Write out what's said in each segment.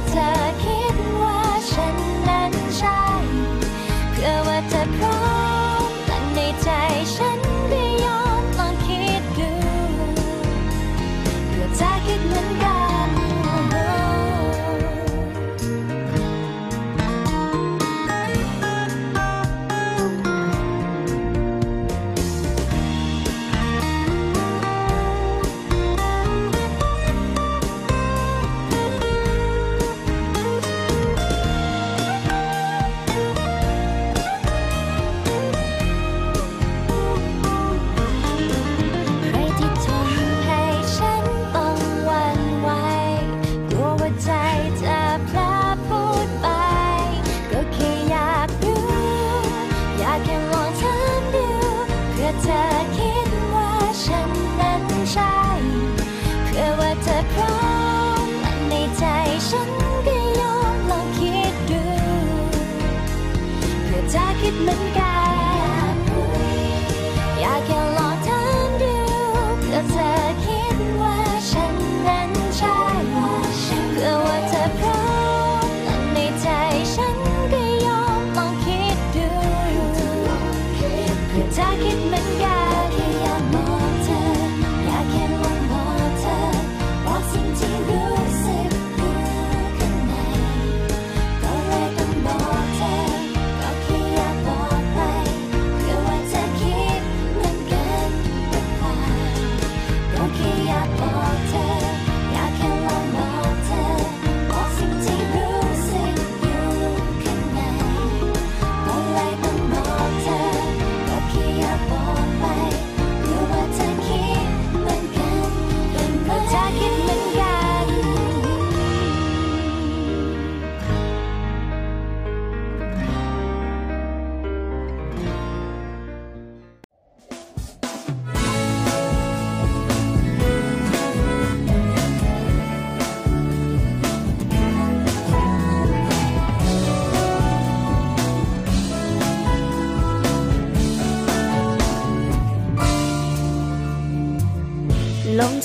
better.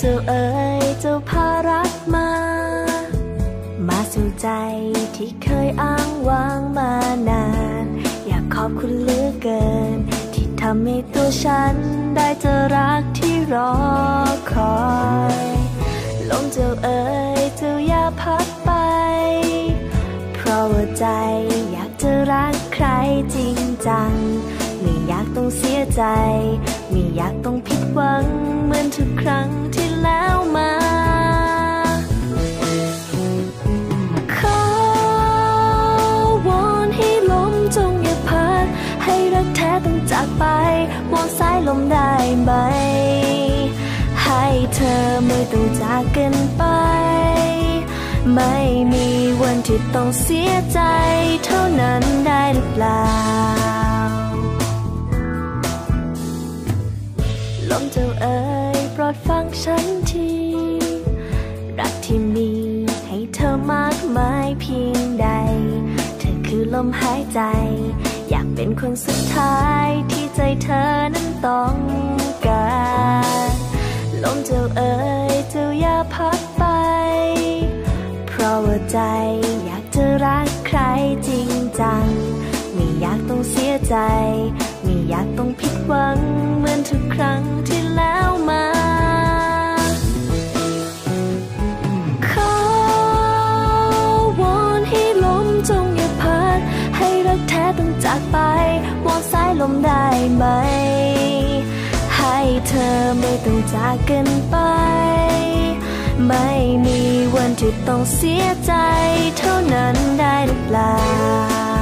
จ้าเอ๋ยเจ้าพารักมา มาสู่ใจที่เคยอ้างว้างมานาน อยากขอบคุณเหลือเกิน ที่ทำให้ตัวฉันได้เจอรักที่รอคอยลมเจ้าเอ๋ยเจ้าอย่าพัดไป เพราะว่าใจอยากจะรักใครจริงจัง ต้องเสียใจ ไม่อยากต้องผิดหวัง เหมือนทุกครั้งที่แล้วมาขอวอนให้ลมจงอย่าพัด ให้รักแท้ต้องจากไปวอนสายลมได้ไหม ให้เธอไม่ต้องจากกันไป ไม่มีวันที่ต้องเสียใจ เท่านั้นได้หรือเปล่า มเจ้าเอ๋ยโปรดฟังฉันทีรักที่มีให้เธอมากมายเพียงใด เธอคือลมหายใจ อยากเป็นคนสุดท้ายที่ใจเธอนั้นต้องการลมเจ้าเอ๋ยเจ้าอย่าพัดไป เพราะว่าใจอยากจะรักใครจริงจัง ใจ ไม่อยากต้องผิดหวัง เหมือนทุกครั้งที่แล้วมาขอวอนให้ลมจงอย่าพัดให้รักแท้ต้องจากไปวอนสายลมได้ไหม ให้เธอไม่ต้องจากกันไป ไม่มีวันที่ต้องเสียใจ เท่านั้นได้หรือเปล่า